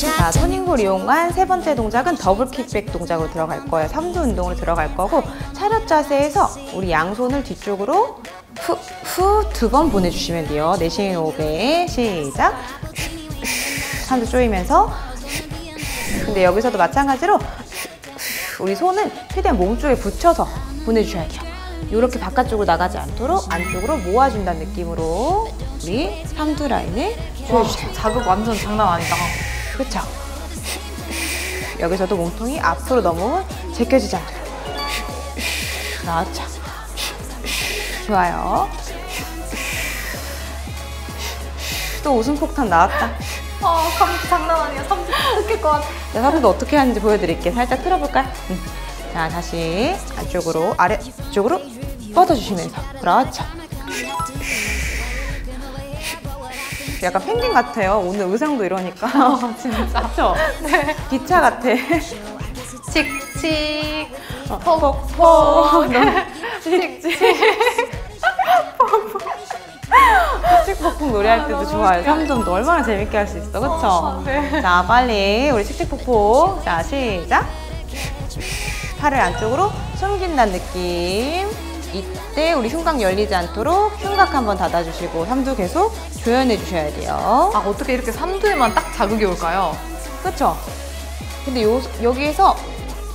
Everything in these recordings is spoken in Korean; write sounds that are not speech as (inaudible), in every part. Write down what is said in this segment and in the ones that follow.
자, 토닝볼 이용한 세 번째 동작은 더블 킥백 동작으로 들어갈 거예요. 삼두 운동으로 들어갈 거고 차렷 자세에서 우리 양손을 뒤쪽으로 후, 후 두 번 보내주시면 돼요. 내쉬는 호흡에 시작. 산도 조이면서 근데 여기서도 마찬가지로 우리 손은 최대한 몸 쪽에 붙여서 보내주셔야 돼요. 이렇게 바깥쪽으로 나가지 않도록 안쪽으로 모아준다는 느낌으로 우리 삼두 라인을 조여주세요. 자극 완전 장난 아니다. 그렇죠. 여기서도 몸통이 앞으로 너무 제껴지지 않도록. 그렇죠. 좋아요. 또 웃음 폭탄 나왔다. 아, 감 장난 아니야. 30분 느낄 것 같아. 자, 사부도 어떻게 하는지 보여드릴게요. 살짝 틀어볼까요? 응. 자, 다시 안쪽으로, 아래쪽으로 뻗어주시면서. 그렇죠. 약간 펭귄 같아요. 오늘 의상도 이러니까. 진짜. 그렇죠? 네. 기차 같아. 칙칙. 어, 폭폭. (laughs) 칙칙. 칙칙폭폭 노래할 때도 좋아요. 삼점도 얼마나 재밌게 할 수 있어. 그쵸? 네. 자, 빨리 우리 칙칙폭폭. 자, 시작. 팔을 안쪽으로 숨긴다는 느낌. 이때 우리 흉곽 열리지 않도록 흉곽 한번 닫아주시고 삼두 계속 조연해 주셔야 돼요. 아, 어떻게 이렇게 삼두에만 딱 자극이 올까요? 그쵸? 근데 요, 여기에서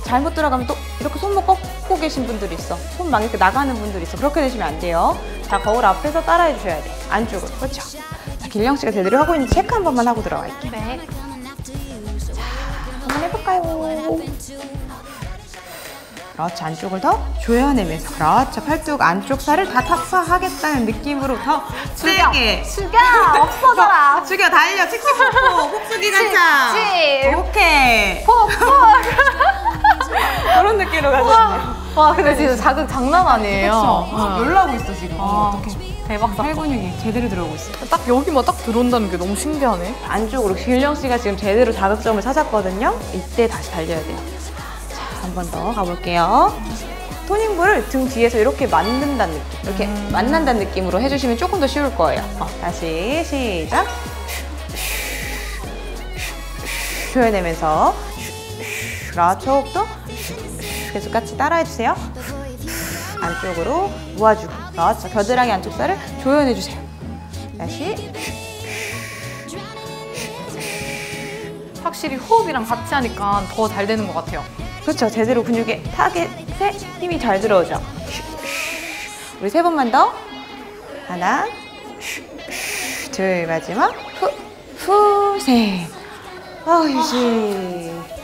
잘못 들어가면 또 이렇게 손목 꺾고 계신 분들이 있어. 손 막 이렇게 나가는 분들이 있어. 그렇게 되시면 안 돼요. 자, 거울 앞에서 따라해 주셔야 돼. 안쪽으로. 그렇죠? 자, 길령 씨가 제대로 하고 있는지 체크 한 번만 하고 들어갈게요. 네. 한번 해볼까요? 그렇죠. 안쪽을 더 조여내면서. 그렇죠. 팔뚝 안쪽 살을 다 탑사하겠다는 느낌으로 더 세게. 죽여! 없어져라! 죽여, 달려. 칙칙폭폭. 폭수기 (laughs) 가자. 칙칙. 오케이. 폭폭! (laughs) 그런 느낌으로 가셨네요. 와, 근데 진짜 자극 장난 아니에요. 그렇죠. 놀라고 있어 지금. 아, 어떡해. 대박 팔 사건. 근육이 제대로 들어오고 있어. 딱 여기만 딱 들어온다는 게 너무 신기하네. 안쪽으로 길령 씨가 지금 제대로 자극점을 찾았거든요. 이때 다시 달려야 돼요. 자, 한번 더 가볼게요. 토닝볼을 등 뒤에서 이렇게 만든다는 느낌, 이렇게 만난다는 느낌으로 해주시면 조금 더 쉬울 거예요. 어, 다시 시작. 조여내면서 그렇죠. 호흡도 계속 같이 따라해주세요. 안쪽으로 모아주고 그렇죠. 겨드랑이 안쪽 살을 조여내주세요. 다시 확실히 호흡이랑 같이 하니까 더 잘 되는 것 같아요. 그렇죠. 제대로 근육에 타겟에 힘이 잘 들어오죠. 우리 세 번만 더. 하나, 둘, 마지막. 후, 후, 셋. 아, 휴식.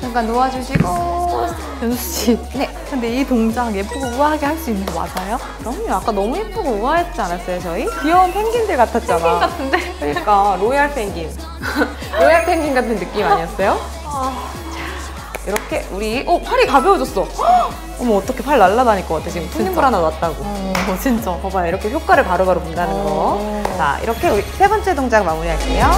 잠깐 놓아주시고. 연수 씨. 네. 근데 이 동작 예쁘고 우아하게 할 수 있는 거 맞아요? 그럼요. 아까 너무 예쁘고 우아했지 않았어요, 저희? 귀여운 펭귄들 같았잖아. 펭귄 같은데? 그러니까, 로얄 펭귄. (laughs) 로얄 펭귄 같은 느낌 아니었어요? 아, 이렇게 우리 어 팔이 가벼워졌어. 헉! (gasps) 어머 어떻게 팔 날라다닐 것 같아 지금 토닝볼 하나 놨다고. 어, 진짜. 봐봐요 이렇게 효과를 바로바로 본다는 거. 어. 자 이렇게 우리 세 번째 동작 마무리할게요.